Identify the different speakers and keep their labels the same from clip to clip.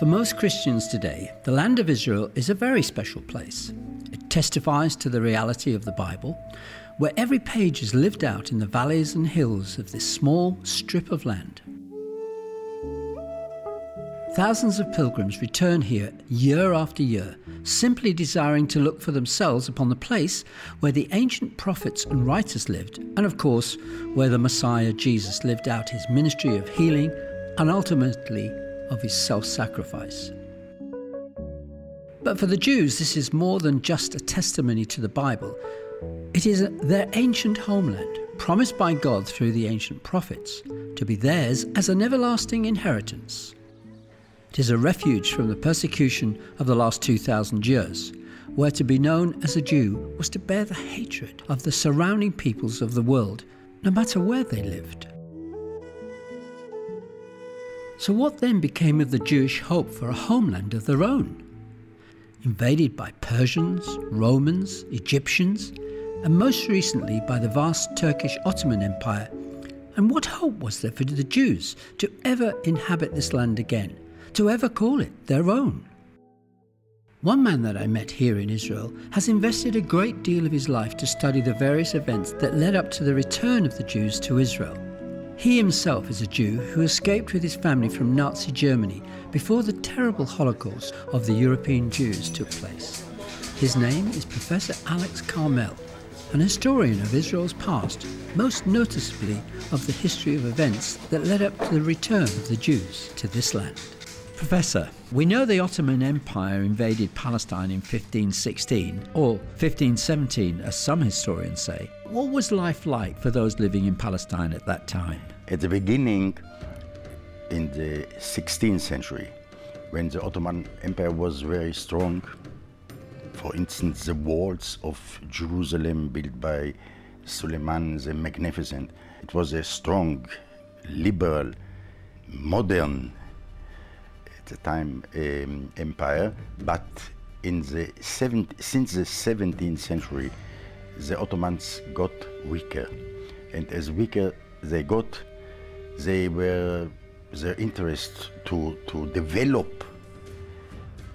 Speaker 1: For most Christians today, the land of Israel is a very special place. It testifies to the reality of the Bible, where every page is lived out in the valleys and hills of this small strip of land. Thousands of pilgrims return here year after year, simply desiring to look for themselves upon the place where the ancient prophets and writers lived, and of course, where the Messiah Jesus lived out his ministry of healing and ultimately of his self sacrifice. But for the Jews, this is more than just a testimony to the Bible. It is their ancient homeland, promised by God through the ancient prophets, to be theirs as an everlasting inheritance. It is a refuge from the persecution of the last 2,000 years, where to be known as a Jew was to bear the hatred of the surrounding peoples of the world, no matter where they lived. So, what then became of the Jewish hope for a homeland of their own? Invaded by Persians, Romans, Egyptians, and most recently by the vast Turkish Ottoman Empire. And what hope was there for the Jews to ever inhabit this land again, to ever call it their own? One man that I met here in Israel has invested a great deal of his life to study the various events that led up to the return of the Jews to Israel. He himself is a Jew who escaped with his family from Nazi Germany before the terrible Holocaust of the European Jews took place. His name is Professor Alex Carmel, an historian of Israel's past, most noticeably of the history of events that led up to the return of the Jews to this land. Professor, we know the Ottoman Empire invaded Palestine in 1516, or 1517, as some historians say. What was life like for those living in Palestine at that time?
Speaker 2: At the beginning, in the 16th century, when the Ottoman Empire was very strong, for instance, the walls of Jerusalem built by Suleiman the Magnificent, it was a strong, liberal, modern at the time um, empire, but in the seven, since the 17th century, the Ottomans got weaker, and as weaker they got, they were their interest to to develop.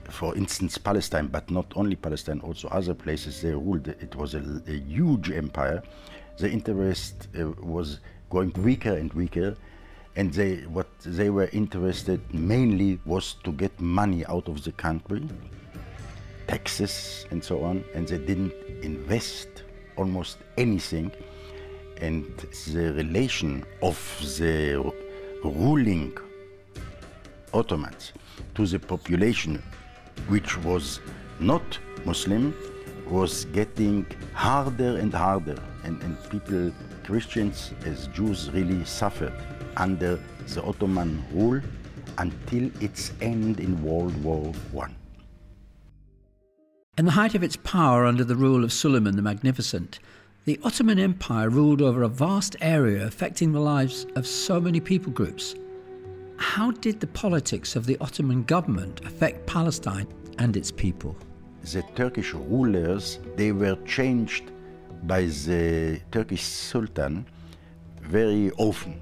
Speaker 2: For instance, Palestine, but not only Palestine, also other places they ruled. It was a, a huge empire. The interest uh, was going weaker and weaker, and they what they were interested mainly was to get money out of the country taxes and so on and they didn't invest almost anything and the relation of the ruling Ottomans to the population which was not Muslim was getting harder and harder and, and people Christians as Jews really suffered under the Ottoman rule until its end in World War I.
Speaker 1: In the height of its power under the rule of Suleiman the Magnificent, the Ottoman Empire ruled over a vast area affecting the lives of so many people groups. How did the politics of the Ottoman government affect Palestine and its people?
Speaker 2: The Turkish rulers, they were changed by the Turkish Sultan very often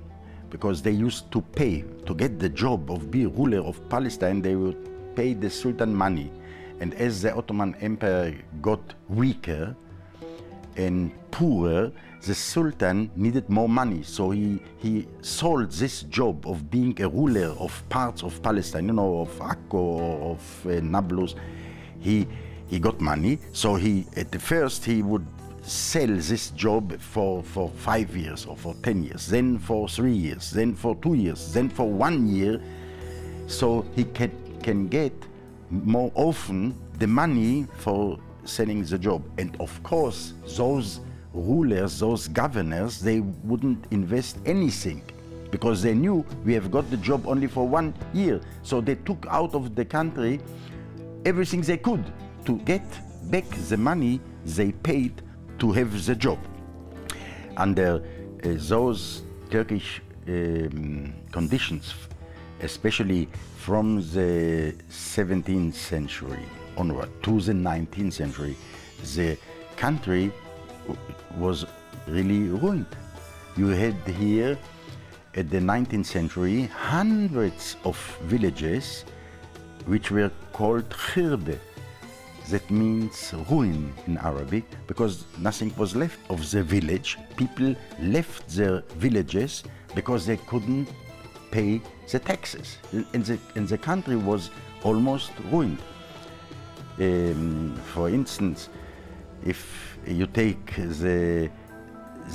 Speaker 2: because they used to pay to get the job of being ruler of Palestine. They would pay the Sultan money, and as the Ottoman Empire got weaker and poorer, the Sultan needed more money, so he, he sold this job of being a ruler of parts of Palestine, you know, of Akko, of uh, Nablus. He, he got money, so he, at the first, he would sell this job for, for five years or for 10 years, then for three years, then for two years, then for one year, so he can, can get more often the money for selling the job. And of course, those rulers, those governors, they wouldn't invest anything because they knew we have got the job only for one year. So they took out of the country everything they could to get back the money they paid to have the job. Under uh, those Turkish um, conditions, especially from the 17th century onward to the 19th century, the country was really ruined. You had here at the 19th century hundreds of villages which were called khirbe. That means ruin in Arabic because nothing was left of the village. People left their villages because they couldn't pay the taxes. And the, and the country was almost ruined. Um, for instance, if you take the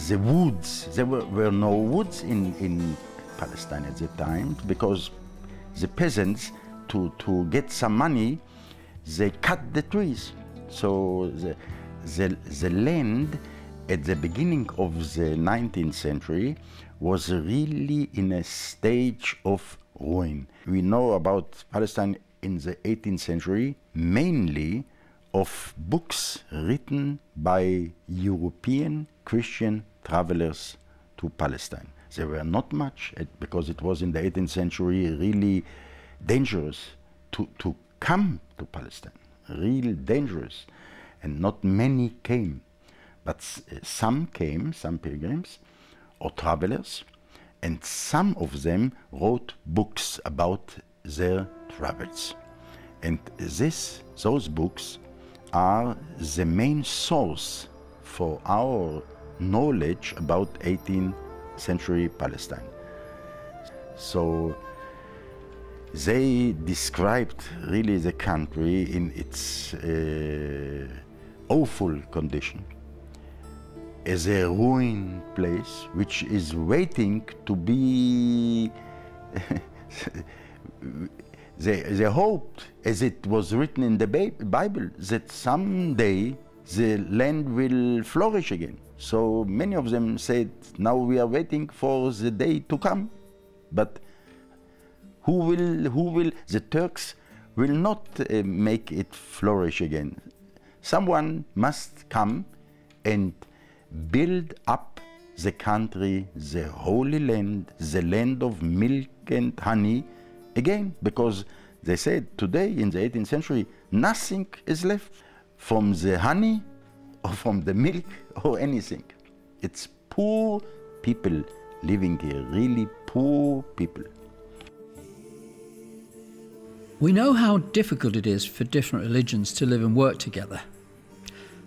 Speaker 2: the woods, there were, were no woods in, in Palestine at the time because the peasants, to, to get some money, they cut the trees. So the, the, the land at the beginning of the 19th century was really in a stage of ruin. We know about Palestine in the 18th century mainly of books written by European Christian travelers to Palestine. There were not much because it was in the 18th century really dangerous to, to come to Palestine, real dangerous. And not many came, but eh, some came, some pilgrims or travelers, and some of them wrote books about their travels. And this, those books are the main source for our knowledge about 18th century Palestine. So they described really the country in its uh, awful condition as a ruined place which is waiting to be they, they hoped, as it was written in the Bible, that someday the land will flourish again. So many of them said, now we are waiting for the day to come. But who will, who will, the Turks will not uh, make it flourish again. Someone must come and build up the country, the holy land, the land of milk and honey, again because they said today in the 18th century nothing is left from the honey or from the milk or anything. It's poor people living here, really poor people.
Speaker 1: We know how difficult it is for different religions to live and work together.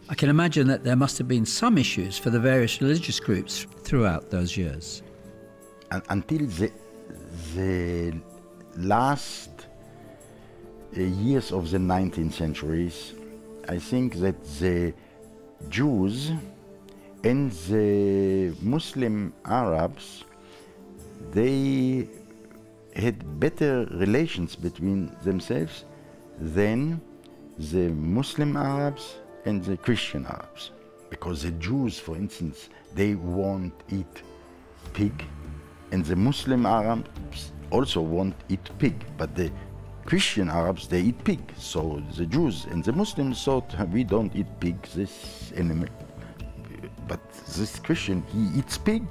Speaker 1: I can imagine that there must have been some issues for the various religious groups throughout those years.
Speaker 2: And until the, the last uh, years of the 19th centuries, I think that the Jews and the Muslim Arabs, they had better relations between themselves than the Muslim Arabs and the Christian Arabs. Because the Jews, for instance, they won't eat pig, and the Muslim Arabs also won't eat pig, but the Christian Arabs they eat pig. So the Jews and the Muslims thought we don't eat pig, this animal. But this Christian he eats pig,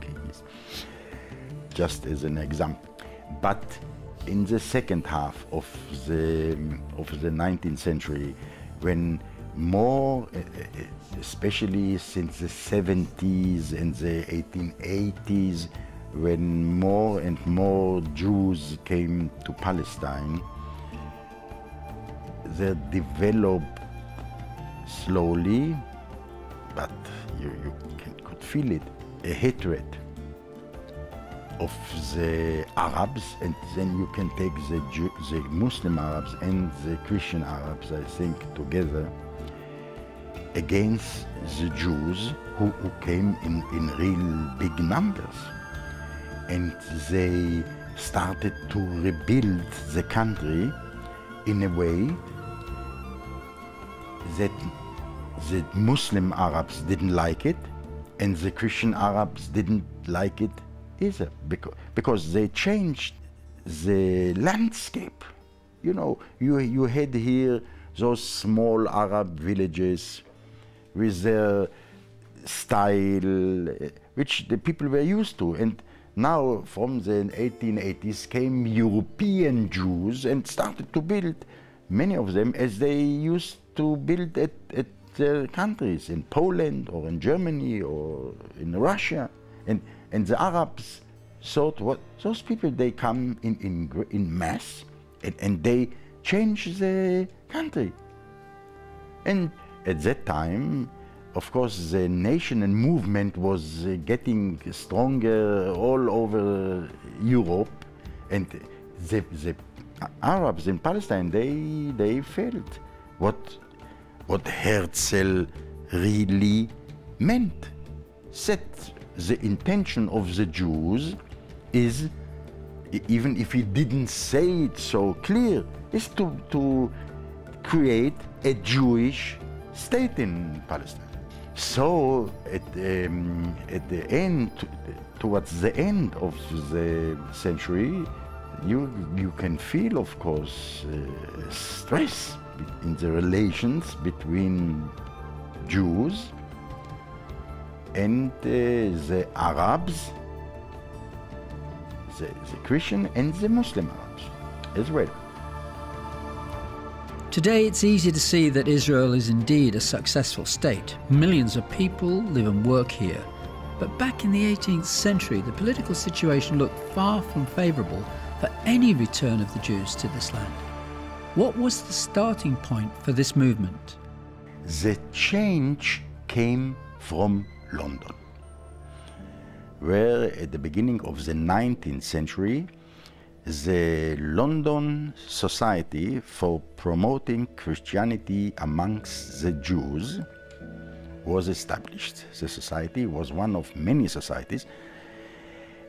Speaker 2: just as an example. But in the second half of the of the 19th century, when more, eh, eh, especially since the 70s and the 1880s, when more and more Jews came to Palestine, they developed slowly, but you, you can, could feel it, a hatred of the Arabs, and then you can take the, Jew, the Muslim Arabs and the Christian Arabs, I think, together against the Jews who, who came in, in real big numbers and they started to rebuild the country in a way that the Muslim Arabs didn't like it and the Christian Arabs didn't like it either because, because they changed the landscape. You know, you, you had here those small Arab villages with their style, eh, which the people were used to. And now, from the 1880s, came European Jews and started to build, many of them, as they used to build at, at their countries, in Poland or in Germany or in Russia. And, and the Arabs thought, what, those people, they come in, in, in mass and, and they, change the country. And at that time, of course, the nation and movement was uh, getting stronger all over Europe, and the, the Arabs in Palestine they they felt what what Herzl really meant. That the intention of the Jews is, even if he didn't say it so clear, is to, to create a Jewish state in Palestine. So at, um, at the end, towards the end of the century, you, you can feel, of course, uh, stress in the relations between Jews and uh, the Arabs, the, the Christian and the Muslim Arabs as well.
Speaker 1: Today, it's easy to see that Israel is indeed a successful state. Millions of people live and work here. But back in the 18th century, the political situation looked far from favourable for any return of the Jews to this land. What was the starting point for this movement?
Speaker 2: The change came from London, where at the beginning of the 19th century, the London Society for Promoting Christianity Amongst the Jews was established. The society was one of many societies.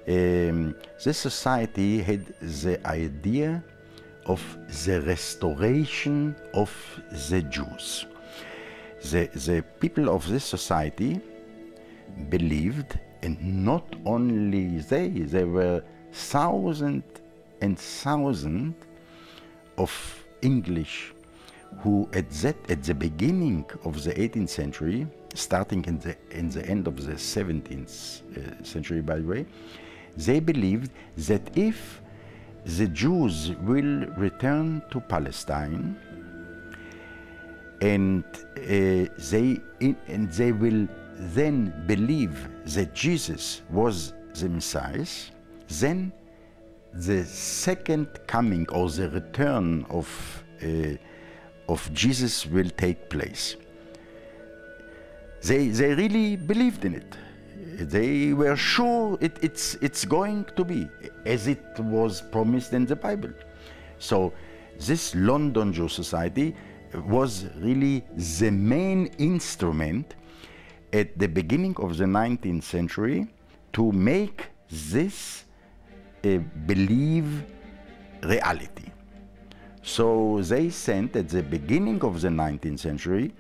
Speaker 2: Um, this society had the idea of the restoration of the Jews. The, the people of this society believed, and not only they, there were thousands and thousands of English who at that at the beginning of the 18th century, starting in the in the end of the 17th uh, century, by the way, they believed that if the Jews will return to Palestine and uh, they in, and they will then believe that Jesus was the Messiah, then the second coming or the return of, uh, of Jesus will take place. They, they really believed in it. They were sure it, it's, it's going to be as it was promised in the Bible. So, this London Jew Society was really the main instrument at the beginning of the 19th century to make this believe reality. So they sent at the beginning of the 19th century,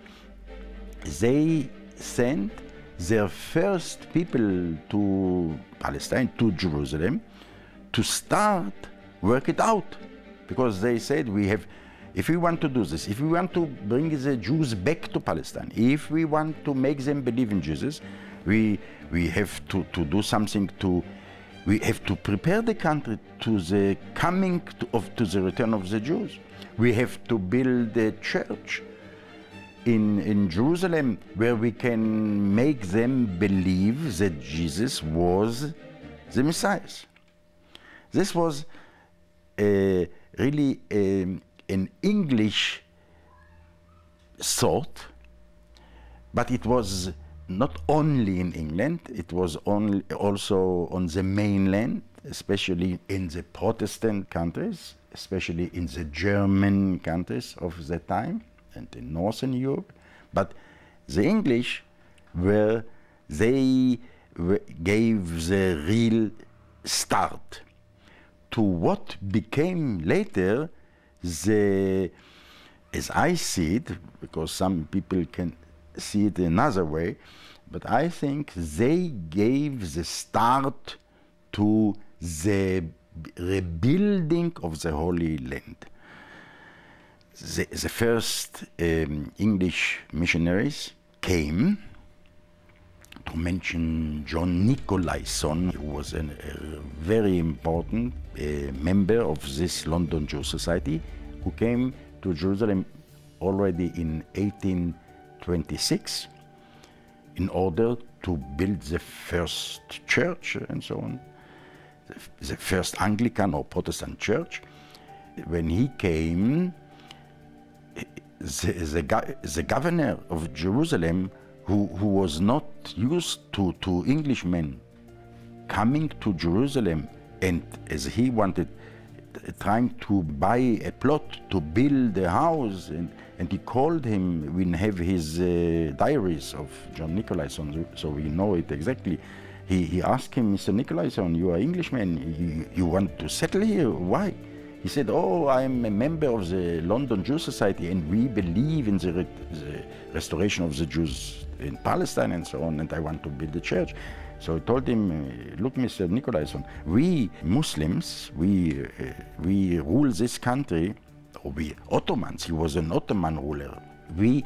Speaker 2: they sent their first people to Palestine, to Jerusalem, to start work it out. Because they said we have if we want to do this, if we want to bring the Jews back to Palestine, if we want to make them believe in Jesus, we, we have to, to do something to, we have to prepare the country to the coming of, to the return of the Jews. We have to build a church in, in Jerusalem where we can make them believe that Jesus was the Messiah. This was uh, really um, an English thought, but it was not only in England, it was only also on the mainland, especially in the Protestant countries, especially in the German countries of the time and in Northern Europe. But the English were, they gave the real start to what became later the, as I see it, because some people can see it another way, but I think they gave the start to the rebuilding of the Holy Land. The, the first um, English missionaries came to mention John Nicolayson, who was an, a very important uh, member of this London Jew Society, who came to Jerusalem already in 1826 in order to build the first church and so on, the, the first Anglican or Protestant church. When he came, the, the, the governor of Jerusalem, who, who was not used to, to Englishmen coming to Jerusalem, and as he wanted, trying to buy a plot to build a house, and, and he called him. We have his uh, diaries of John Nicolayson, so we know it exactly. He, he asked him, Mr. Nicolayson, you are Englishman, you, you want to settle here? Why? He said, Oh, I'm a member of the London Jew Society and we believe in the, re the, restoration of the Jews in Palestine and so on, and I want to build a church. So I told him, uh, Look, Mr. Nicolayson, we Muslims, we, uh, we rule this country, we Ottomans, he was an Ottoman ruler. We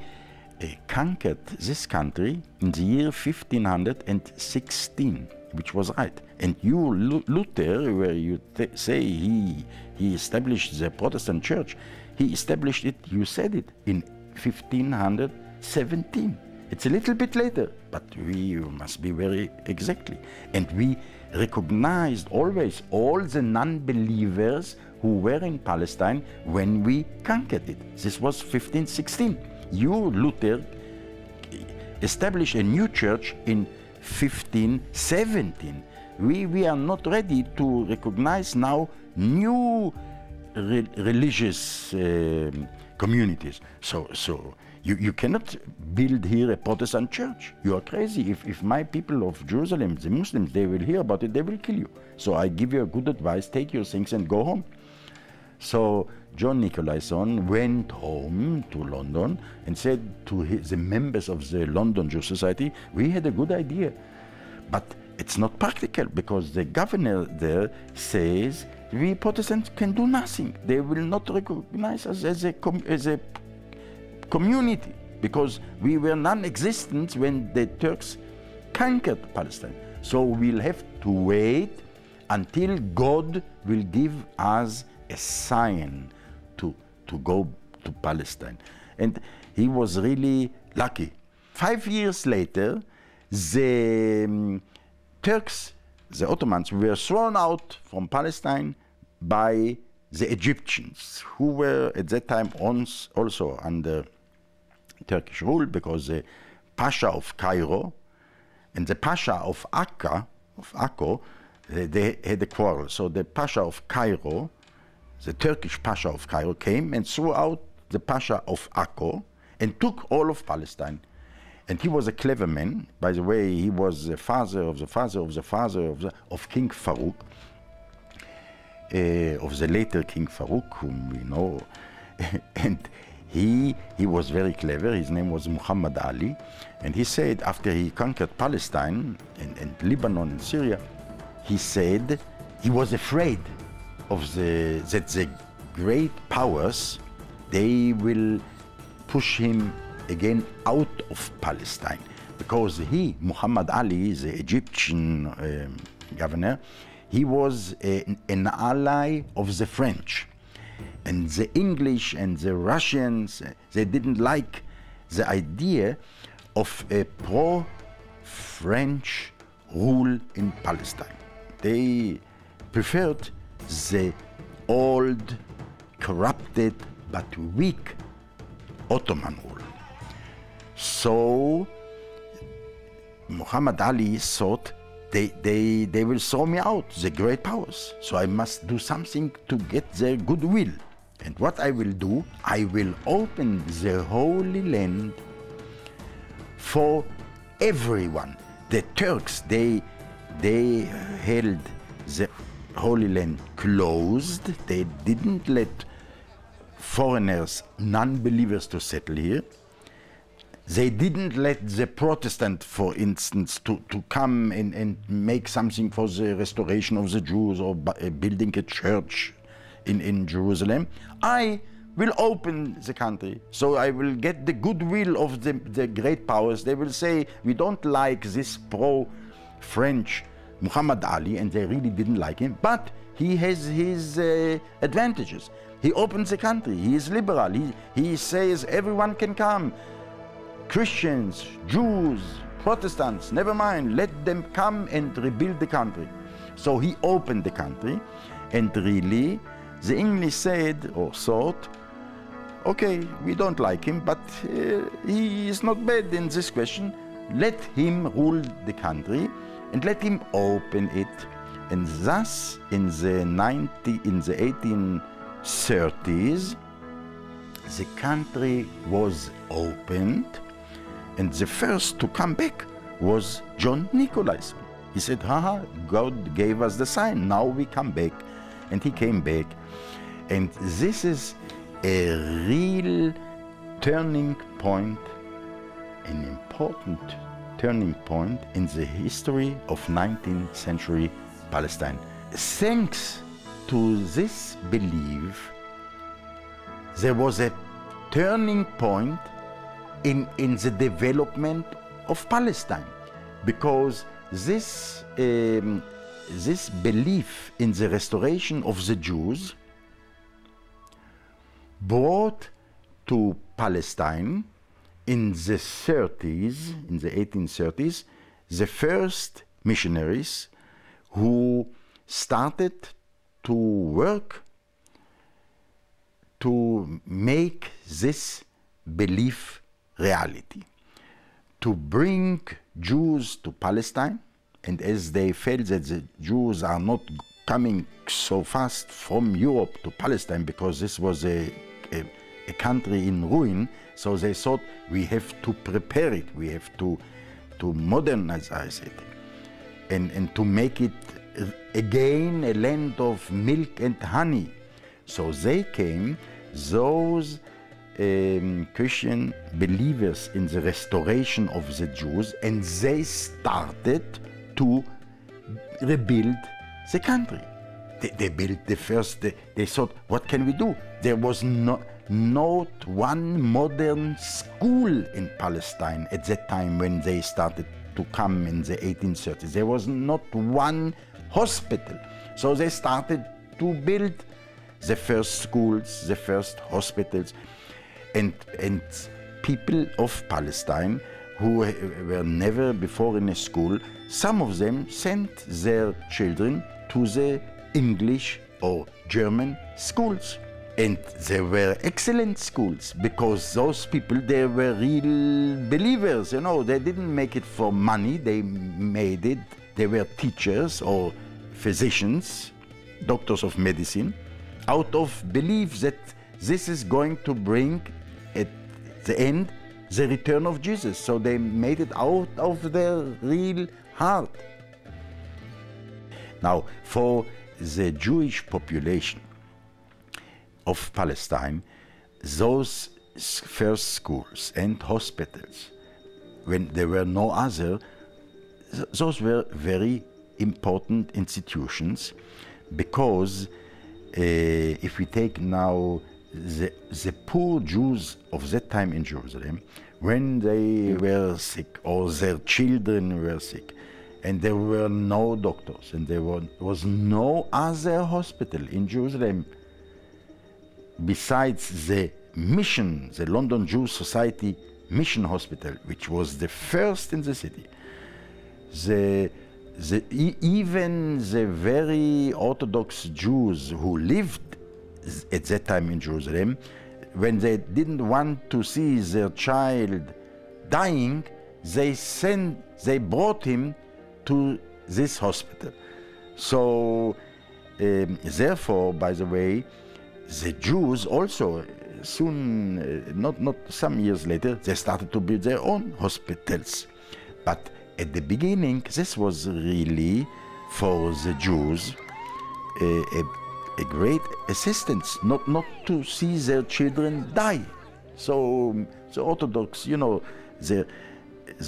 Speaker 2: uh, conquered this country in the year 1516, which was right. And you, Luther, where you say he, he established the Protestant church, he established it, you said it, in 1517. It's a little bit later, but we must be very exactly. And we recognized always all the non believers who were in Palestine when we conquered it. This was 1516. You, Luther, established a new church in 1517 we, we are not ready to recognize now new re religious uh, communities. So, so you, you cannot build here a Protestant church. You are crazy. If, if my people of Jerusalem, the Muslims, they will hear about it, they will kill you. So I give you a good advice, take your things and go home. So John Nicolayson went home to London and said to his, the members of the London Jewish Society, we had a good idea, but it's not practical because the governor there says we Protestants can do nothing. They will not recognize us as a, as a community because we were non-existent when the Turks conquered Palestine. So we'll have to wait until God will give us a sign to, to go to Palestine. And he was really lucky. Five years later, the um, Turks, the Ottomans, were thrown out from Palestine by the Egyptians, who were at that time also under Turkish rule because the Pasha of Cairo and the Pasha of Akka, of Akko, they, they had a quarrel. So the Pasha of Cairo, the Turkish Pasha of Cairo, came and threw out the Pasha of Akko and took all of Palestine. And he was a clever man. By the way, he was the father of the father of the father of, the, of King Farouk, uh, of the later King Farouk, whom we know. and he, he was very clever. His name was Muhammad Ali. And he said, after he conquered Palestine and, and Lebanon and Syria, he said he was afraid of the, that the great powers, they will push him again out of Palestine because he, Muhammad Ali, the Egyptian um, governor, he was a, an ally of the French. And the English and the Russians, uh, they didn't like the idea of a pro French rule in Palestine. They preferred the old, corrupted, but weak Ottoman rule. So Muhammad Ali thought they, they, they will throw me out, the great powers. So I must do something to get their goodwill. And what I will do, I will open the Holy Land for everyone. The Turks, they, they held the Holy Land closed. They didn't let foreigners, non-believers to settle here. They didn't let the Protestant, for instance, to, to come and, and make something for the restoration of the Jews or uh, building a church in, in Jerusalem. I will open the country. So I will get the goodwill of the, the great powers. They will say, we don't like this pro-French Muhammad Ali, and they really didn't like him, but he has his uh, advantages. He opens the country. He is liberal. He, he says everyone can come. Christians, Jews, Protestants, never mind, let them come and rebuild the country. So he opened the country, and really, the English said or thought, okay, we don't like him, but uh, he is not bad in this question. Let him rule the country and let him open it. And thus, in the 90, in the 1830s, the country was opened, and the first to come back was John Nicolayson. He said, Haha, God gave us the sign, now we come back. And he came back. And this is a real turning point, an important turning point in the history of 19th century Palestine. Thanks to this belief, there was a turning point in, in the development of Palestine. Because this, um, this belief in the restoration of the Jews brought to Palestine in the 30s, in the 1830s, the first missionaries who started to work to make this belief reality, to bring Jews to Palestine, and as they felt that the Jews are not coming so fast from Europe to Palestine because this was a, a, a country in ruin, so they thought we have to prepare it, we have to, to modernize it, and, and to make it again a land of milk and honey. So they came, those um, Christian believers in the restoration of the Jews, and they started to rebuild the country. They, they built the first, they, they, thought, what can we do? There was no, not one modern school in Palestine at that time when they started to come in the 1830s. There was not one hospital. So they started to build the first schools, the first hospitals, and, and people of Palestine who were never before in a school, some of them sent their children to the English or German schools. And they were excellent schools because those people, they were real believers, you know, they didn't make it for money, they made it, they were teachers or physicians, doctors of medicine, out of belief that this is going to bring the end the return of Jesus. So they made it out of their real heart. Now, for the Jewish population of Palestine, those first schools and hospitals, when there were no other, those were very important institutions because uh, if we take now the, the poor Jews of that time in Jerusalem, when they were sick or their children were sick, and there were no doctors and there was no other hospital in Jerusalem besides the mission, the London Jewish Society Mission Hospital, which was the first in the city. The, the, even the very Orthodox Jews who lived at that time in Jerusalem, when they didn't want to see their child dying, they sent, they brought him to this hospital. So, um, therefore, by the way, the Jews also soon, uh, not not some years later, they started to build their own hospitals. But at the beginning, this was really for the Jews uh, a great assistance, not, not to see their children die. So the Orthodox, you know, the,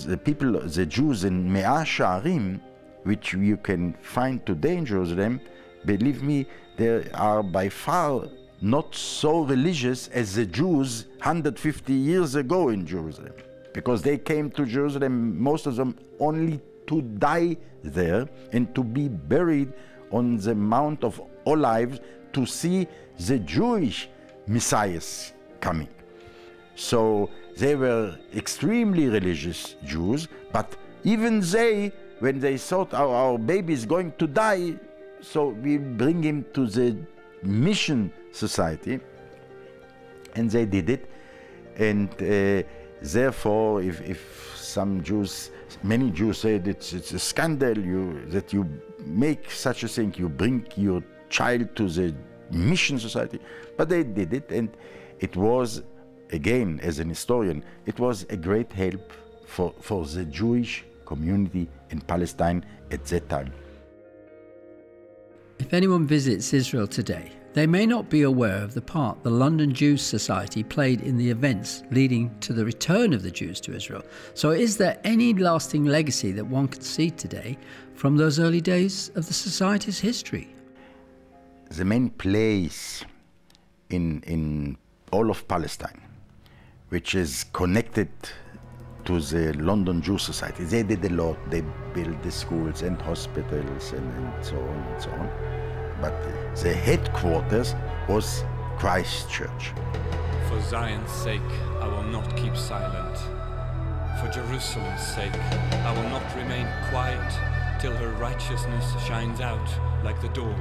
Speaker 2: the people, the Jews in Mea Sha'arim, which you can find today in Jerusalem, believe me, they are by far not so religious as the Jews 150 years ago in Jerusalem. Because they came to Jerusalem, most of them, only to die there and to be buried on the Mount of Olives to see the Jewish messiahs coming. So they were extremely religious Jews, but even they, when they thought our, our baby is going to die, so we bring him to the mission society, And they did it. And uh, therefore, if, if some Jews, many Jews said it's, it's a scandal you, that you make such a thing, you bring your child to the mission society. But they did it, and it was, again, as an historian, it was a great help for, for the Jewish community in Palestine at that time.
Speaker 1: If anyone visits Israel today, they may not be aware of the part the London Jews Society played in the events leading to the return of the Jews to Israel. So, is there any lasting legacy that one can see today from those early days of the Society's history?
Speaker 2: The main place in, in all of Palestine, which is connected to the London Jew Society, they did a lot. They built the schools and hospitals and, and so on and so on but the headquarters was Christchurch.
Speaker 3: For Zion's sake, I will not keep silent. For Jerusalem's sake, I will not remain quiet till her righteousness shines out like the dawn,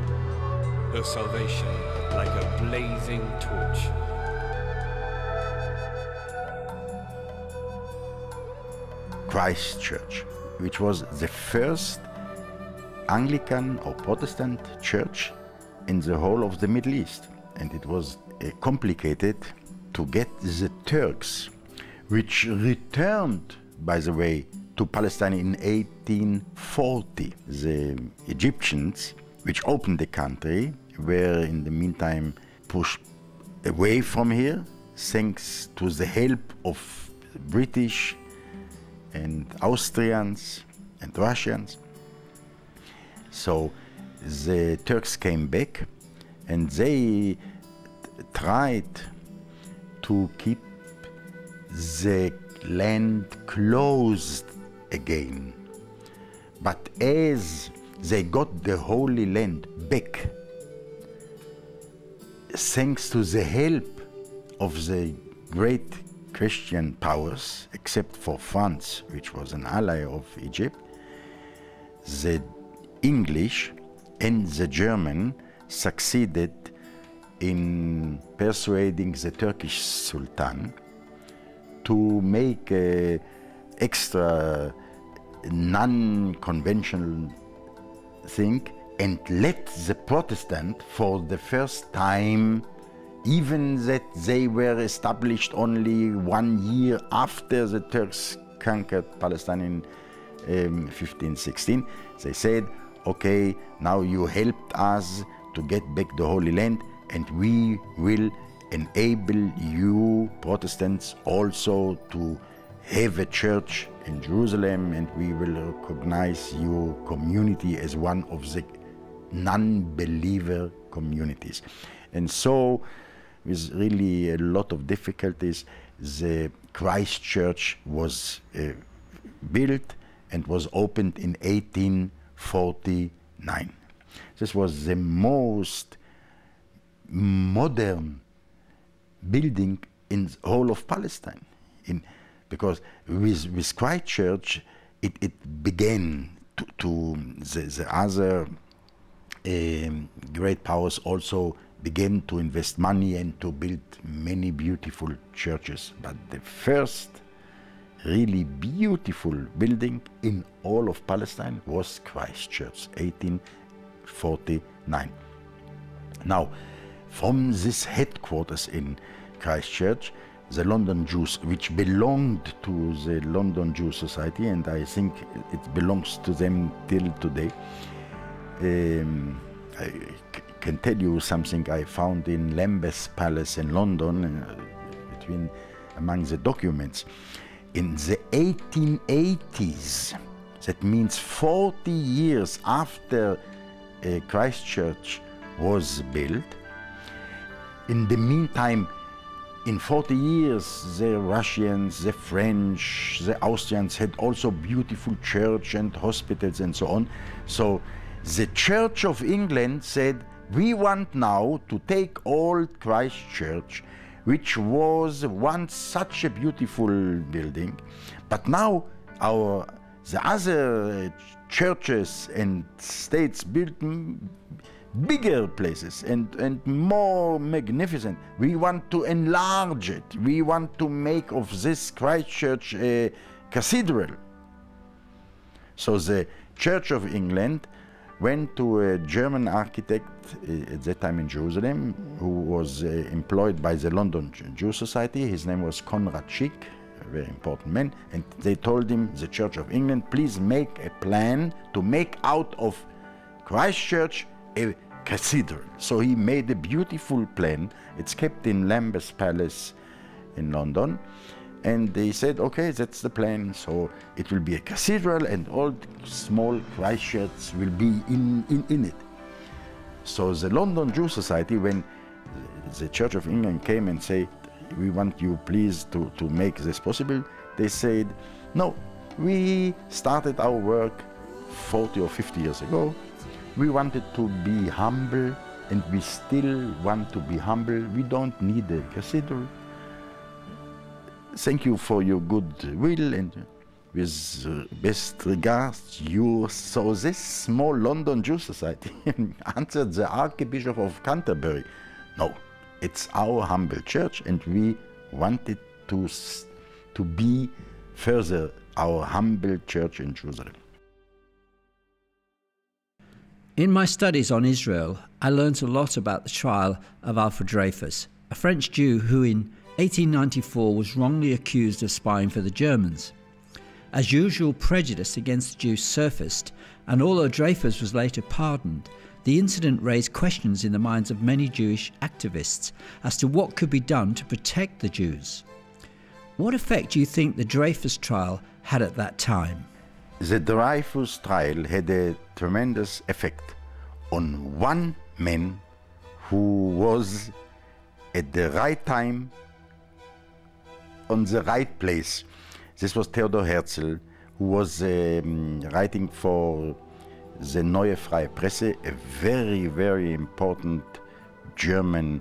Speaker 3: her salvation like a blazing torch.
Speaker 2: Christ Church, which was the first Anglican or Protestant church in the whole of the Middle East. And it was uh, complicated to get the Turks, which returned, by the way, to Palestine in 1840. The Egyptians, which opened the country, were in the meantime pushed away from here thanks to the help of British and Austrians and Russians. So the Turks came back and they tried to keep the land closed again. But as they got the Holy Land back, thanks to the help of the great Christian powers, except for France, which was an ally of Egypt, the English and the German succeeded in persuading the Turkish Sultan to make a extra non-conventional thing and let the Protestant for the first time even that they were established only one year after the Turks conquered Palestine in um, 1516 they said okay, now you helped us to get back the Holy Land, and we will enable you, Protestants, also to have a church in Jerusalem, and we will recognize your community as one of the non believer communities. And so, with really a lot of difficulties, the Christ Church was uh, built and was opened in 1849. This was the most modern building in the whole of Palestine. In, because with, with Christ Church, it, it began to, to the, the other um, great powers also began to invest money and to build many beautiful churches. But the first really beautiful building in all of Palestine was Christ Church, 1849. Now, from this headquarters in Christ Church, the London Jews, which belonged to the London Jew Society, and I think it belongs to them till today. Um, I can tell you something I found in Lambeth Palace in London, uh, between among the documents in the 1880s, that means 40 years after uh, Christ Church was built, in the meantime, in 40 years, the Russians, the French, the Austrians had also beautiful church and hospitals and so on. So the Church of England said, we want now to take old Christ Church which was once such a beautiful building, but now our the other uh, churches and states built bigger places and, and more magnificent. We want to enlarge it. We want to make of this Christchurch a cathedral. So the Church of England went to a German architect uh, at that time in Jerusalem who was uh, employed by the London Jew Society. His name was Conrad Schick, a very important man. And they told him, the Church of England, please make a plan to make out of Christchurch a cathedral. So he made a beautiful plan. It's kept in Lambeth Palace in London. And they said, okay, that's the plan. So it will be a cathedral and all small Christchurches will be in, in, in it. So the London Jew Society, when the Church of England came and said, we want you please to, to make this possible, they said, no, we started our work 40 or 50 years ago. We wanted to be humble and we still want to be humble. We don't need a cathedral thank you for your good will and with uh, best regards, you. So this small London Jew Society answered the Archbishop of Canterbury. No, it's our humble church, and we wanted to to be further our humble church in Jerusalem.
Speaker 1: In my studies on Israel, I learnt a lot about the trial of Alfred Dreyfus, a French Jew who in 1894 was wrongly accused of spying for the Germans. As usual, prejudice against the Jews surfaced, and although Dreyfus was later pardoned, the incident raised questions in the minds of many Jewish activists as to what could be done to protect the Jews. What effect do you think the Dreyfus trial had at that time?
Speaker 2: The Dreyfus trial had a tremendous effect on one man who was at the right time on the right place. This was Theodor Herzl, who was um, writing for the Neue Freie Presse, a very, very important German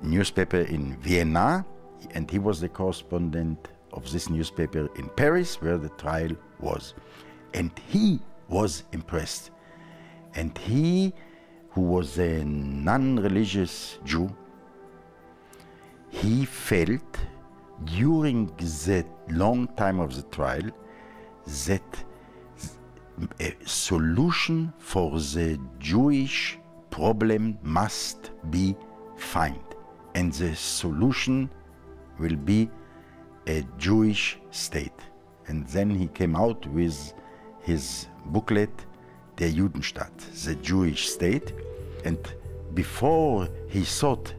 Speaker 2: newspaper in Vienna, and he was the correspondent of this newspaper in Paris, where the trial was. And he was impressed. And he, who was a non religious Jew, he felt during the long time of the trial that a solution for the Jewish problem must be found. And the solution will be a Jewish state. And then he came out with his booklet, Der Judenstaat, the Jewish state. And before he thought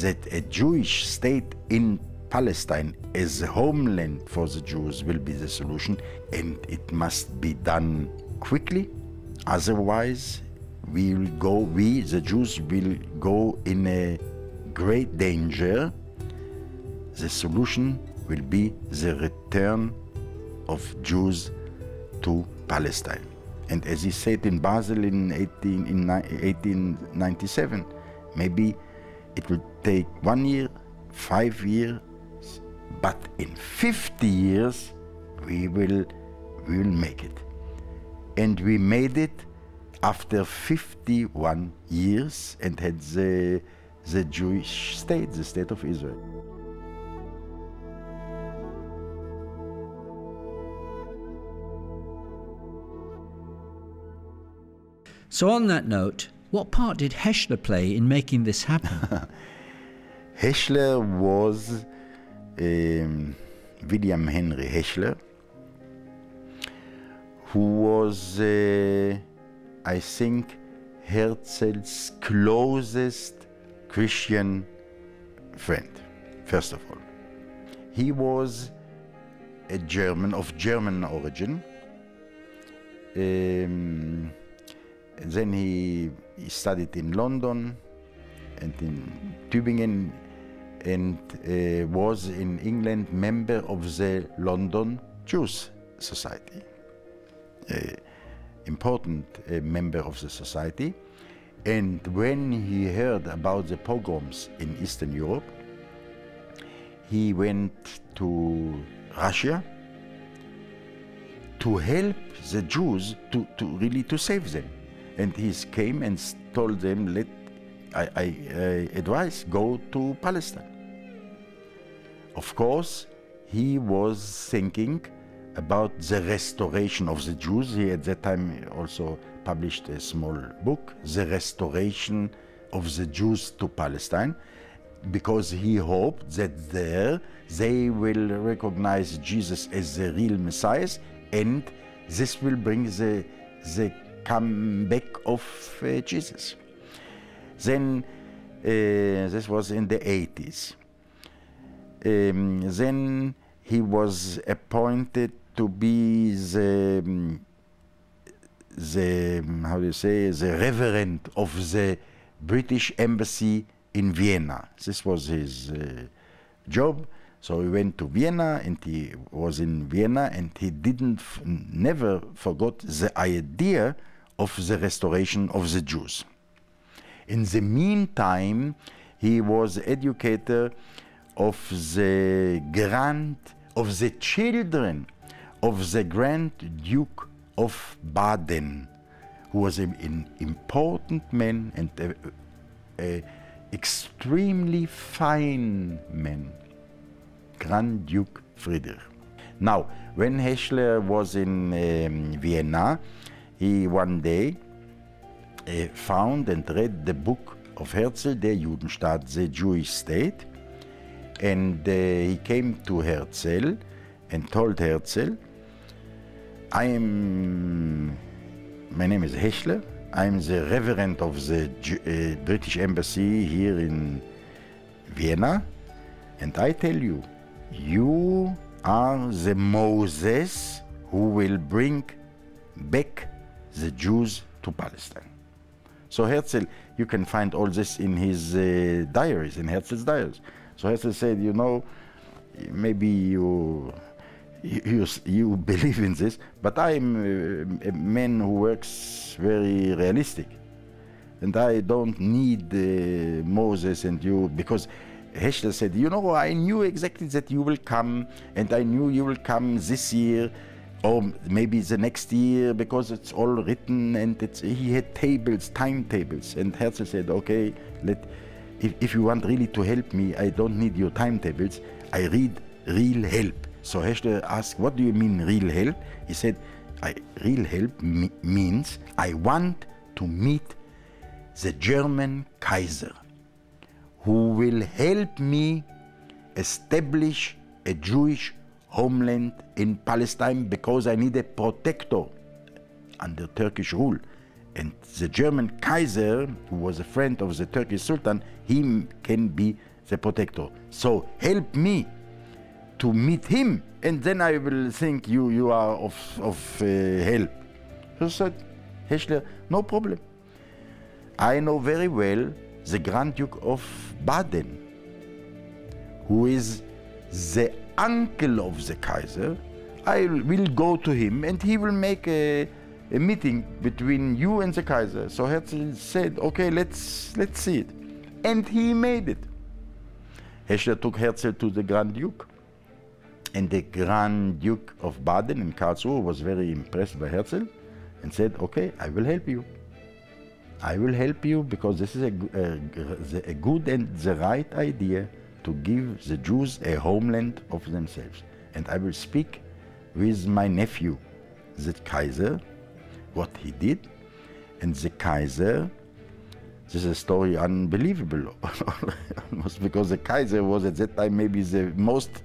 Speaker 2: that a Jewish state in Palestine as a homeland for the Jews will be the solution, and it must be done quickly. Otherwise, we will go, we, the Jews, will go in a great danger. The solution will be the return of Jews to Palestine. And as he said in Basel in, 18, in 1897, maybe it will take one year, five years, but in 50 years we will we will make it and we made it after 51 years and had the the Jewish state the state of Israel
Speaker 1: So, on that note, what part did Hechler play in making this happen?
Speaker 2: Hechler was um, William Henry Hechler, who was, uh, I think, Herzl's closest Christian friend, first of all. He was a German of German origin. Um, then he, he studied in London and in Tübingen and uh, was in England member of the London Jews Society, uh, important uh, member of the society. And when he heard about the pogroms in Eastern Europe, he went to Russia to help the Jews to, to really to save them. And he came and told them, let I, I uh, advise go to Palestine. Of course, he was thinking about the restoration of the Jews. He at that time also published a small book, The Restoration of the Jews to Palestine, because he hoped that there they will recognize Jesus as the real Messiah and this will bring the, the comeback of uh, Jesus. Then, uh, this was in the 80s. Um, then he was appointed to be the, um, the how do you say, the reverend of the British embassy in Vienna. This was his uh, job. So he went to Vienna and he was in Vienna and he didn't, never forgot the idea of the restoration of the Jews. In the meantime, he was educator of the grand, of the children of the Grand Duke of Baden, who was an, an important man and a, a extremely fine man, Grand Duke Friedrich. Now, when Hechler was in um, Vienna, he one day uh, found and read the book of Herzl, Judenstaat, the Jewish State, and uh, he came to Herzl and told Herzl, I am, my name is Hechler, I'm the reverend of the uh, British Embassy here in Vienna, and I tell you, you are the Moses who will bring back the Jews to Palestine. So Herzl, you can find all this in his uh, diaries, in Herzl's diaries. So Herzl said, you know, maybe you you, you believe in this, but I'm a, a man who works very realistic. And I don't need uh, Moses and you because Hechler said, you know, I knew exactly that you will come and I knew you will come this year or maybe the next year because it's all written and it's, he had tables, timetables. And Herzl said, okay, let, if, if you want really to help me, I don't need your timetables. I read real help. So Hechler asked, what do you mean real help? He said, real help me means I want to meet the German Kaiser who will help me establish a Jewish homeland in Palestine because I need a protector under Turkish rule. And the German Kaiser, who was a friend of the Turkish Sultan, he can be the protector. So help me to meet him, and then I will think you, you are of, of uh, help. He said, Hechler, no problem. I know very well the Grand Duke of Baden, who is the uncle of the Kaiser. I will go to him and he will make a, a meeting between you and the Kaiser. So Herzl said, okay, let's, let's see it. And he made it. Hechler took Herzl to the Grand Duke. And the Grand Duke of Baden in Karlsruhe was very impressed by Herzl and said, okay, I will help you. I will help you because this is a, a, a good and the right idea to give the Jews a homeland of themselves. And I will speak with my nephew, the Kaiser, what he did. And the Kaiser this is a story unbelievable, almost because the Kaiser was at that time maybe the most,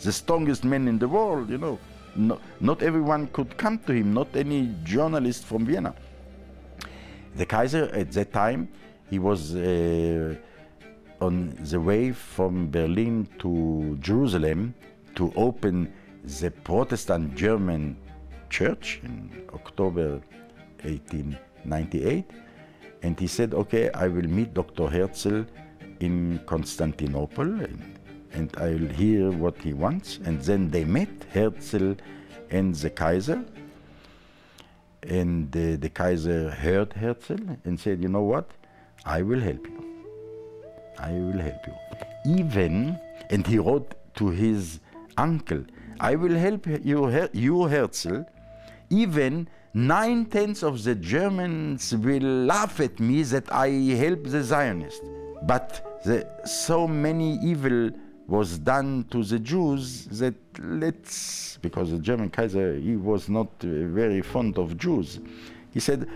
Speaker 2: the strongest man in the world. You know, no, not everyone could come to him, not any journalist from Vienna. The Kaiser at that time, he was uh, on the way from Berlin to Jerusalem to open the Protestant German church in October 1898 and he said, okay, I will meet Dr. Herzl in Constantinople and, and I'll hear what he wants. And then they met, Herzl and the Kaiser. And uh, the Kaiser heard Herzl and said, you know what? I will help you. I will help you. Even, and he wrote to his uncle, I will help you, you Herzl, even nine tenths of the Germans will laugh at me that I help the Zionists. But the, so many evil was done to the Jews that let's, because the German Kaiser, he was not uh, very fond of Jews. He said,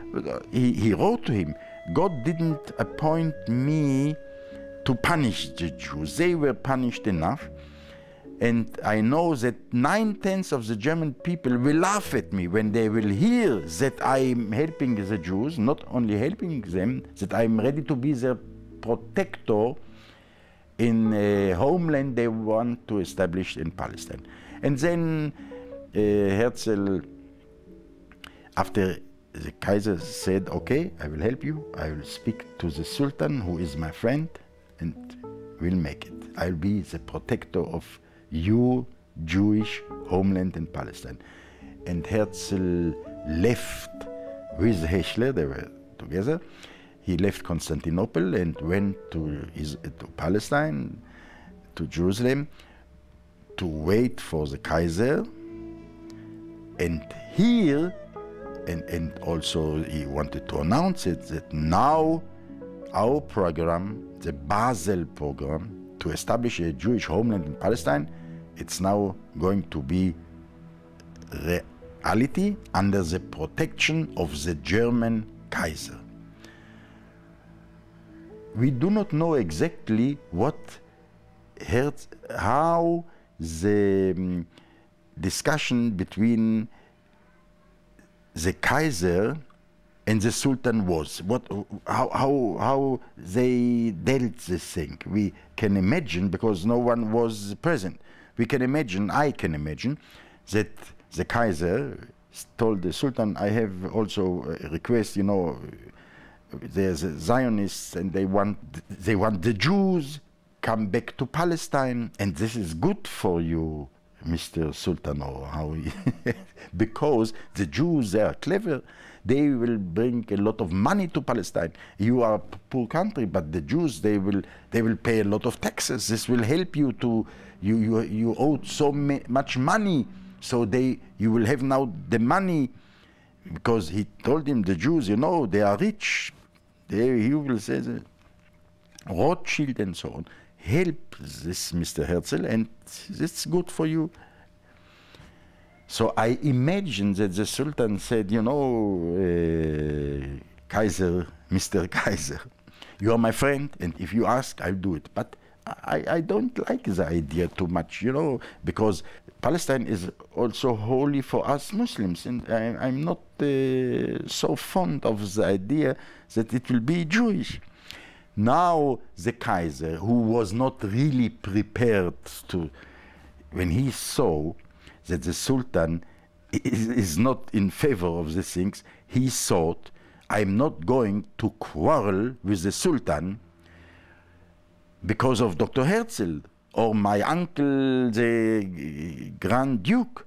Speaker 2: he, he wrote to him, God didn't appoint me to punish the Jews. They were punished enough. And I know that nine tenths of the German people will laugh at me when they will hear that I'm helping the Jews, not only helping them, that I'm ready to be their protector in a homeland they want to establish in Palestine. And then uh, Herzl, after the Kaiser said, okay, I will help you, I will speak to the Sultan, who is my friend, and we'll make it. I'll be the protector of your Jewish homeland in Palestine. And Herzl left with Hechler, they were together. He left Constantinople and went to, his, to Palestine, to Jerusalem, to wait for the Kaiser. And here, and, and also he wanted to announce it, that now our program, the Basel program, to establish a Jewish homeland in Palestine, it's now going to be reality under the protection of the German Kaiser. We do not know exactly what how the um, discussion between the Kaiser and the Sultan was. What, how, how, how they dealt this thing. We can imagine because no one was present. We can imagine, I can imagine, that the Kaiser told the Sultan, I have also a request, you know, there's Zionists and they want, they want the Jews come back to Palestine and this is good for you, Mr. Sultan, or how, because the Jews, are clever they will bring a lot of money to Palestine. You are a poor country, but the Jews, they will, they will pay a lot of taxes. This will help you to, you, you, you owe so much money. So they, you will have now the money, because he told him, the Jews, you know, they are rich. They, he will say, Rothschild and so on. Help this Mr. Herzl, and it's good for you. So I imagine that the Sultan said, you know, uh, Kaiser, Mr. Kaiser, you are my friend, and if you ask, I'll do it. But I, I don't like the idea too much, you know, because Palestine is also holy for us Muslims, and I, am not uh, so fond of the idea that it will be Jewish. Now the Kaiser, who was not really prepared to, when he saw that the Sultan is, is not in favor of these things, he thought, I'm not going to quarrel with the Sultan because of Dr. Herzl or my uncle, the Grand Duke.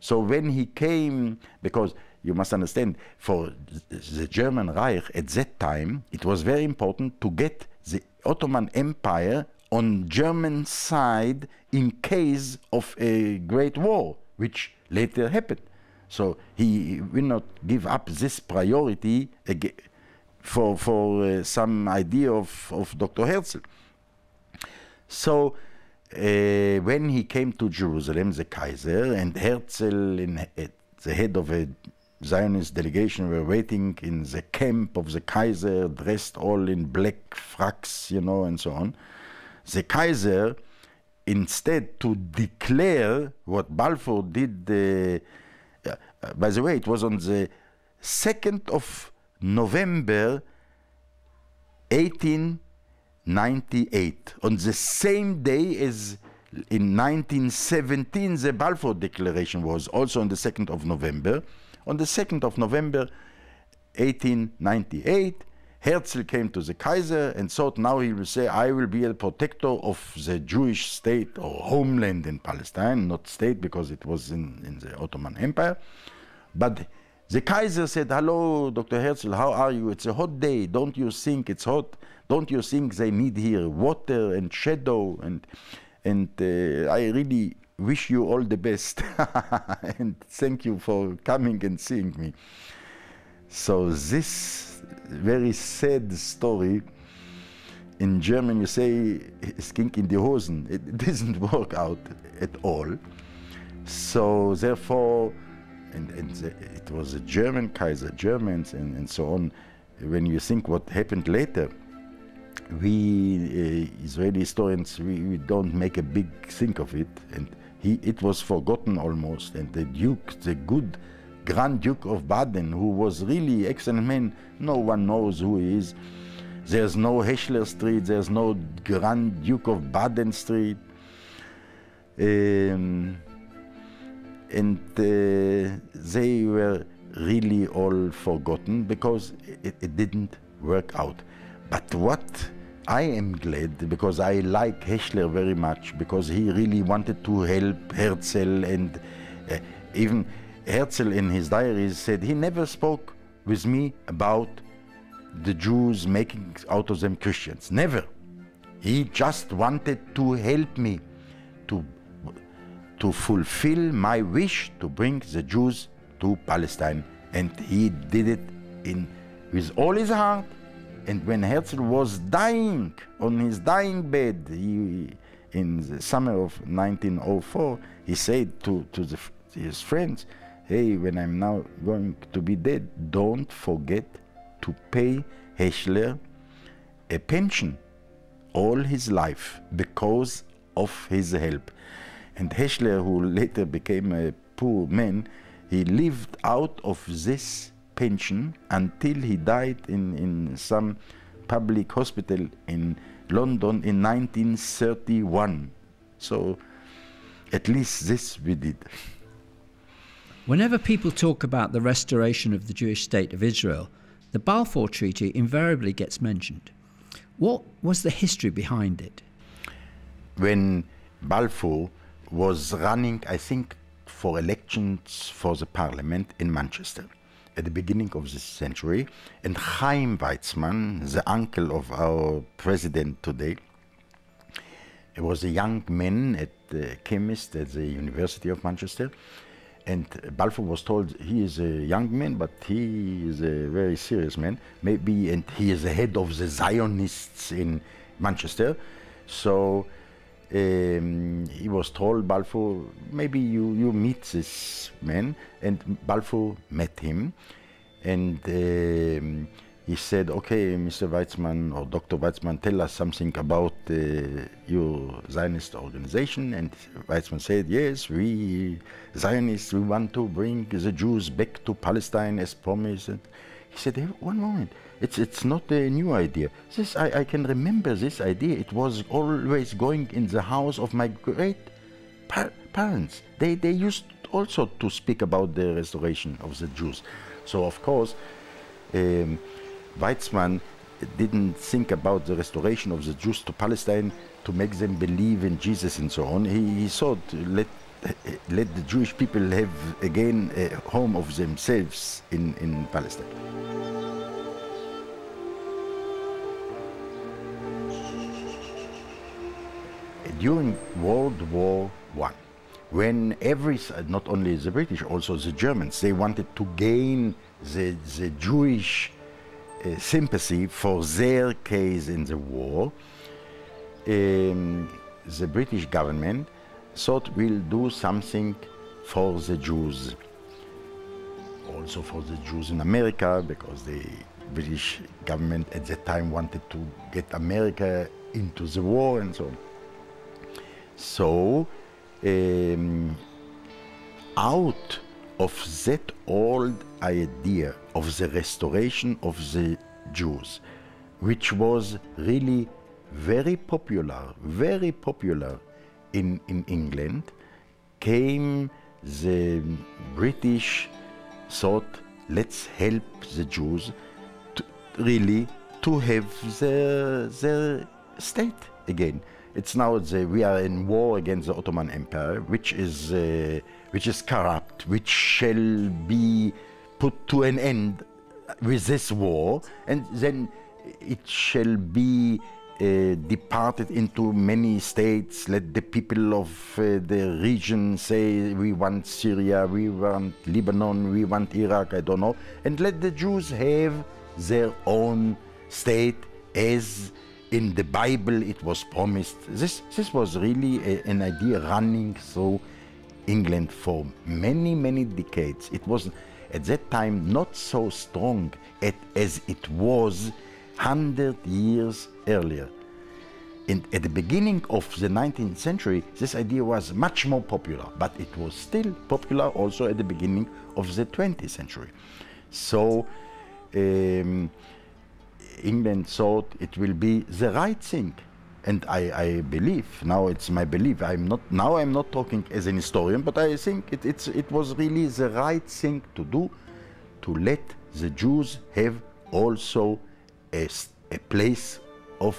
Speaker 2: So when he came, because you must understand, for the German Reich at that time, it was very important to get the Ottoman Empire on German side in case of a great war, which later happened. So he will not give up this priority for, for uh, some idea of, of Dr. Herzl. So uh, when he came to Jerusalem, the Kaiser and Herzl, in, the head of a Zionist delegation, were waiting in the camp of the Kaiser, dressed all in black frocks, you know, and so on the Kaiser, instead to declare what Balfour did, uh, uh, by the way, it was on the 2nd of November 1898, on the same day as in 1917 the Balfour Declaration was, also on the 2nd of November. On the 2nd of November 1898, Herzl came to the Kaiser and thought now he will say, I will be a protector of the Jewish state or homeland in Palestine, not state because it was in, in the Ottoman Empire. But the Kaiser said, Hello, Dr. Herzl, how are you? It's a hot day. Don't you think it's hot? Don't you think they need here water and shadow? And, and uh, I really wish you all the best and thank you for coming and seeing me. So this very sad story, in German you say, es ging in die Hosen. It doesn't work out at all. So therefore, and, and the, it was a German Kaiser, Germans and, and so on. When you think what happened later, we uh, Israeli historians, we, we, don't make a big think of it. And he, it was forgotten almost. And the Duke, the good Grand Duke of Baden, who was really excellent man, no one knows who he is. There's no Hechler Street, there's no Grand Duke of Baden Street. Um, and uh, they were really all forgotten because it, it, didn't work out. But what I am glad because I like Hechler very much because he really wanted to help Herzl and uh, even Herzl in his diaries said he never spoke with me about the Jews making out of them Christians. Never. He just wanted to help me to to fulfill my wish to bring the Jews to Palestine. And he did it in, with all his heart. And when Herzl was dying, on his dying bed, he, in the summer of 1904, he said to, to, the, to his friends, hey, when I'm now going to be dead, don't forget to pay Hechler a pension all his life because of his help. And Hechler, who later became a poor man, he lived out of this pension until he died in, in some public hospital in London in 1931. So at least this we did.
Speaker 1: Whenever people talk about the restoration of the Jewish state of Israel, the Balfour Treaty invariably gets mentioned. What was the history behind it?
Speaker 2: When Balfour was running, I think, for elections for the parliament in Manchester at the beginning of this century. And Chaim Weizmann, the uncle of our president today, was a young man at the chemist at the University of Manchester. And Balfour was told he is a young man, but he is a very serious man. Maybe, and he is the head of the Zionists in Manchester. So um, he was told Balfour, maybe you, you meet this man, and Balfour met him, and um, he said, okay, Mr. Weizmann or Dr. Weizmann, tell us something about uh, your Zionist organization. And Weizmann said, yes, we Zionists, we want to bring the Jews back to Palestine as promised. And he said, hey, one moment, it's, it's not a new idea. This, I, I can remember this idea. It was always going in the house of my great par parents. They, they used also to speak about the restoration of the Jews. So, of course, um, Weizmann didn't think about the restoration of the Jews to Palestine to make them believe in Jesus and so on. He, he thought, let, let the Jewish people have again a home of themselves in, in Palestine. during World War One, when every, not only the British, also the Germans, they wanted to gain the, the Jewish sympathy for their case in the war, um, the British government thought we'll do something for the Jews, also for the Jews in America, because the British government at that time wanted to get America into the war and so on. So, um, out of that old idea of the restoration of the Jews, which was really very popular, very popular in, in England, came the British thought, let's help the Jews to really to have their, their state again. It's now the, we are in war against the Ottoman Empire, which is uh, which is corrupt, which shall be put to an end with this war, and then it shall be uh, departed into many states. Let the people of uh, the region say, we want Syria, we want Lebanon, we want Iraq, I don't know. And let the Jews have their own state as in the Bible it was promised. This, this was really a, an idea running through England for many, many decades. It was at that time not so strong at, as it was 100 years earlier. In, at the beginning of the 19th century, this idea was much more popular, but it was still popular also at the beginning of the 20th century. So um, England thought it will be the right thing. And I, I, believe now it's my belief. I'm not now. I'm not talking as an historian, but I think it, it was really the right thing to do, to let the Jews have also a, a place of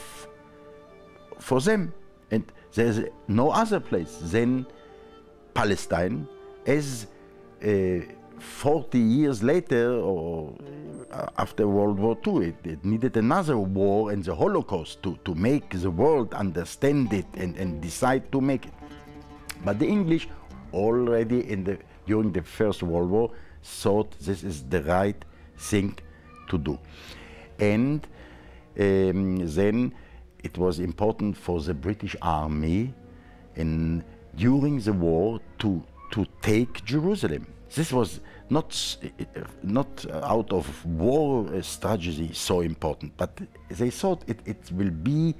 Speaker 2: for them, and there's no other place than Palestine, as uh, 40 years later, or uh, after World War II, it, it, needed another war and the Holocaust to, to make the world understand it and, and decide to make it. But the English already in the, during the First World War thought this is the right thing to do. And um, then it was important for the British Army in, during the war to, to take Jerusalem. This was not, uh, not uh, out of war uh, strategy so important, but they thought it, it will be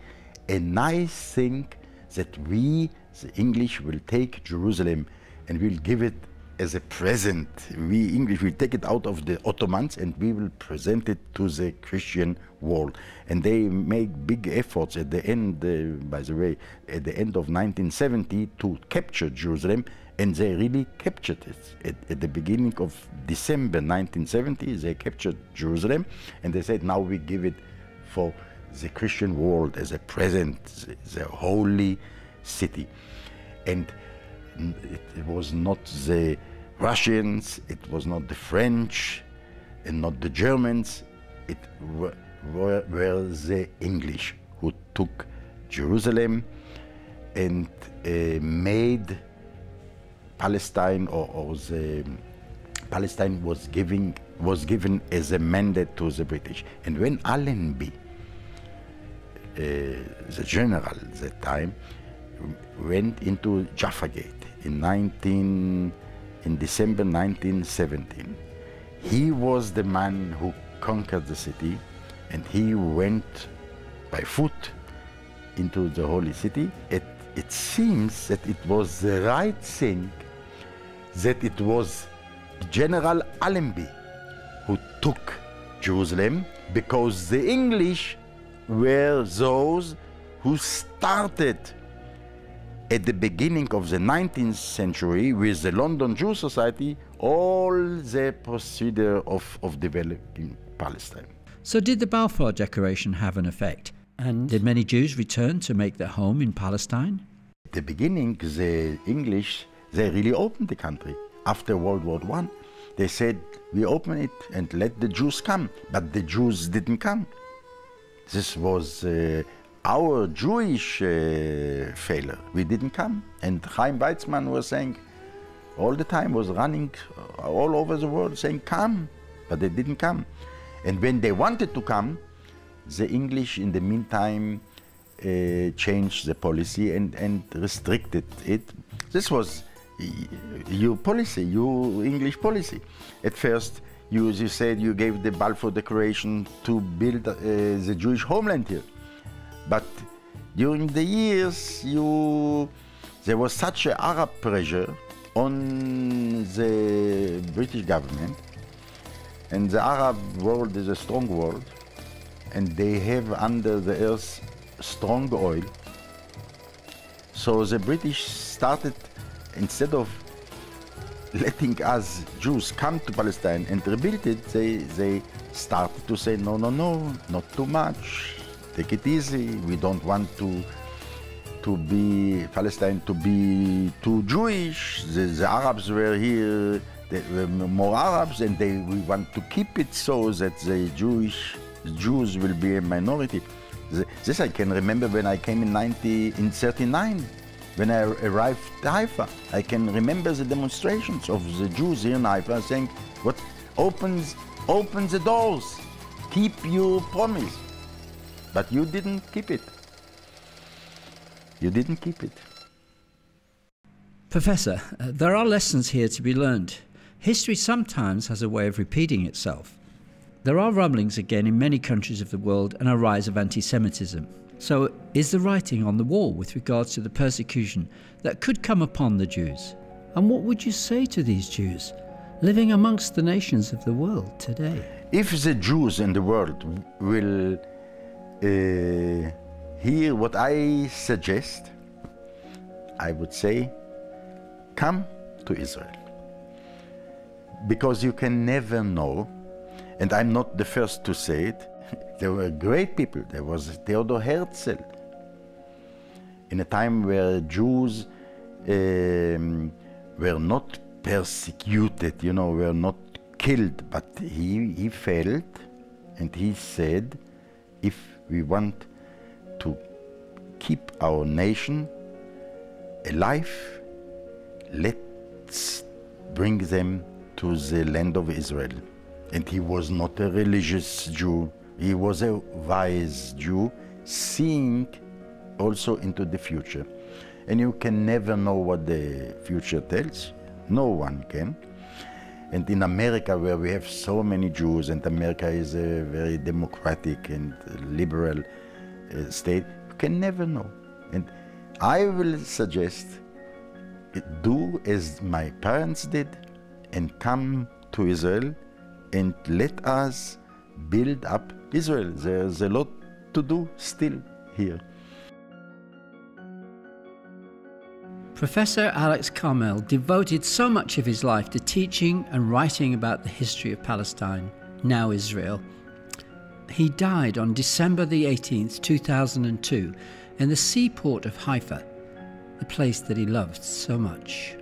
Speaker 2: a nice thing that we, the English, will take Jerusalem and we'll give it as a present. We English will take it out of the Ottomans and we will present it to the Christian world. And they make big efforts at the end, uh, by the way, at the end of 1970 to capture Jerusalem. And they really captured it. At, at the beginning of December 1970, they captured Jerusalem and they said, now we give it for the Christian world as a present, the, the holy city. And it, it was not the Russians, it was not the French, and not the Germans, it were, were, the English who took Jerusalem and uh, made Palestine or, or the Palestine was giving was given as a mandate to the British. And when Allenby, uh, the general at that time, went into Jaffa Gate in 19 in December 1917. He was the man who conquered the city and he went by foot into the holy city. It, it seems that it was the right thing that it was General Allenby who took Jerusalem because the English were those who started at the beginning of the 19th century with the London Jew Society all the procedure of, of developing Palestine.
Speaker 1: So did the Balfour Declaration have an effect? And did many Jews return to make their home in Palestine?
Speaker 2: At the beginning, the English, they really opened the country. After World War I, they said, we open it and let the Jews come. But the Jews didn't come. This was uh, our Jewish uh, failure. We didn't come. And Chaim Weizmann was saying, all the time was running all over the world saying, come, but they didn't come. And when they wanted to come, the English in the meantime uh, changed the policy and, and restricted it. This was your policy, your English policy. At first, you, as you said, you gave the Balfour Declaration to build uh, the Jewish homeland here. But during the years, you, there was such a Arab pressure on the British government, and the Arab world is a strong world, and they have under the earth strong oil. So the British started, instead of letting us Jews come to Palestine and rebuild it, they, they started to say, no, no, no, not too much take it easy. We don't want to to be Palestine to be too Jewish. The, the Arabs were here, there were more Arabs, and they we want to keep it so that the Jewish Jews will be a minority. The, This I can remember when I came in 90, in 39, when I arrived at Haifa. I can remember the demonstrations of the Jews here in Haifa saying, what opens, open the doors, keep your promise. But you didn't keep it. You didn't keep it.
Speaker 1: Professor, uh, there are lessons here to be learned. History sometimes has a way of repeating itself. There are rumblings again in many countries of the world and a rise of anti Semitism. So, is the writing on the wall with regards to the persecution that could come upon the Jews? And what would you say to these Jews living amongst the nations of the world today?
Speaker 2: If the Jews in the world will uh, hear what I suggest, I would say, come to Israel. Because you can never know, and I'm not the first to say it, there were great people. There was Theodor Herzl. In a time where Jews um, were not persecuted, you know, were not killed, but he, he felt and he said, if we want to keep our nation alive, let's bring them to the land of Israel. And he was not a religious Jew, he was a wise Jew, seeing also into the future. And you can never know what the future tells, no one can. And in America, where we have so many Jews, and America is a very democratic and liberal uh, state, you can never know. And I will suggest do as my parents did and come to Israel and let us build up Israel. There's a lot to do still here.
Speaker 1: Professor Alex Carmel devoted so much of his life to teaching and writing about the history of Palestine, now Israel. He died on December the 18th, 2002, in the seaport of Haifa, the place that he loved so much.